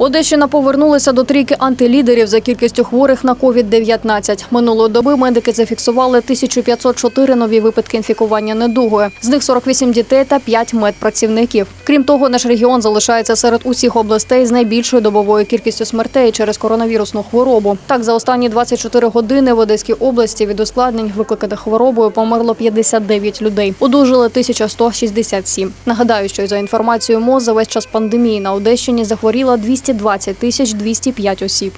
Одещина повернулася до трійки антилідерів за кількістю хворих на COVID-19. Минулої доби медики зафіксували 1504 нові випадки інфікування недугою. З них 48 дітей та 5 медпрацівників. Крім того, наш регіон залишається серед усіх областей з найбільшою добовою кількістю смертей через коронавірусну хворобу. Так, за останні 24 години в Одеській області від ускладнень, викликаних хворобою, померло 59 людей. Одужали 1167. Нагадаю, що за інформацією МОЗ за весь час пандемії на Одещині захворіло 220 тисяч 205 осіб.